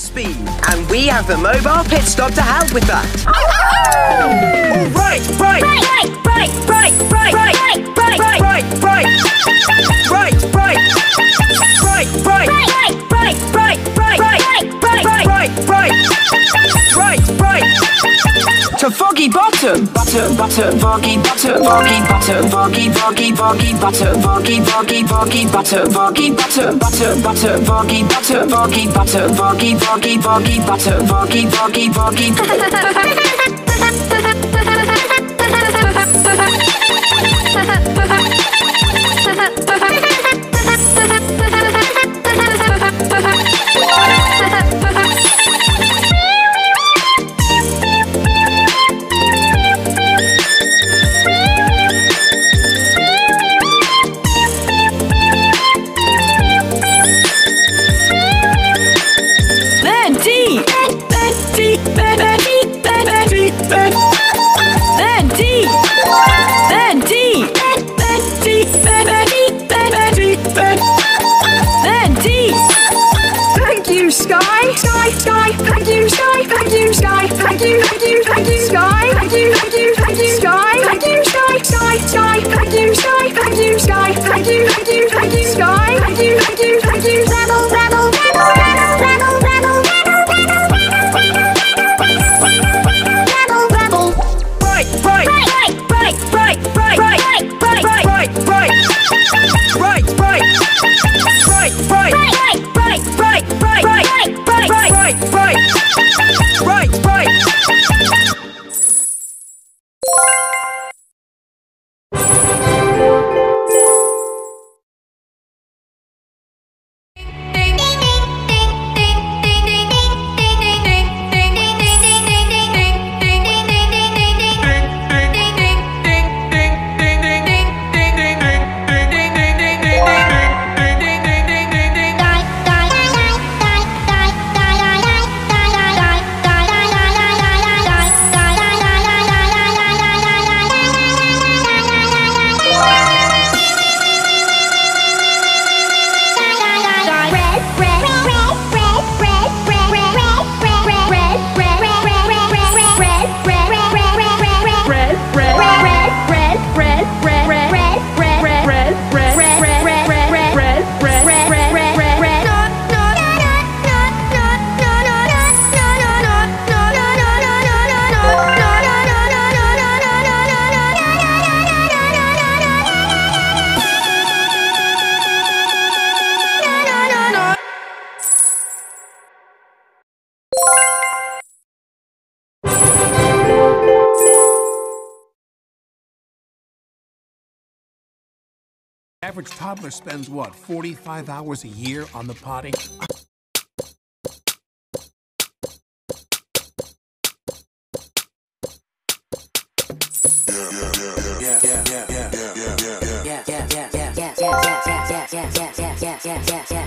speed, and we have the mobile pit stop to help with that. to Foggy Bottom. Bottom, bottom, Foggy Bottom, Foggy Bottom, Foggy, Foggy, Foggy Bottom, Foggy, Foggy, Foggy Bottom, Foggy Bottom, Bottom, Bottom, Foggy Bottom, Foggy Bottom, Foggy, Foggy, Foggy Bottom, Foggy, Foggy, Foggy. Average toddler spends, what, 45 hours a year on the potty?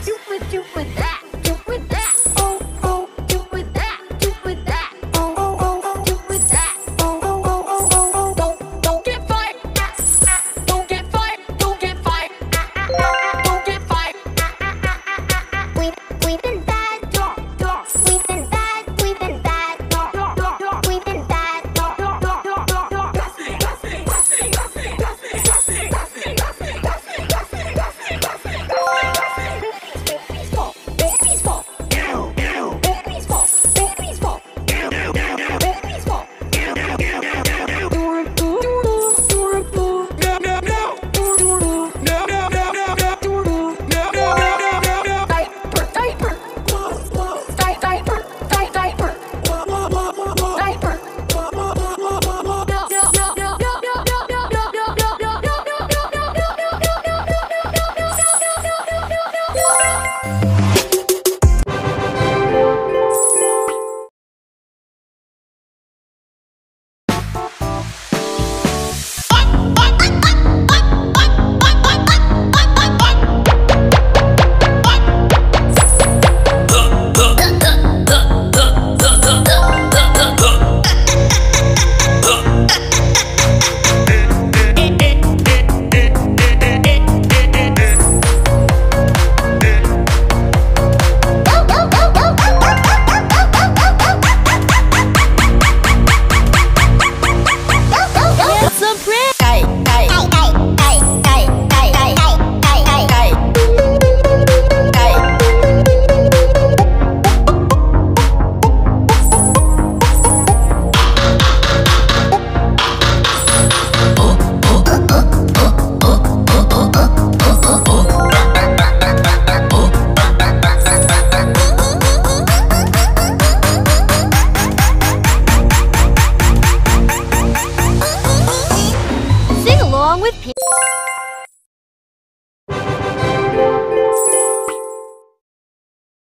You イ Bye.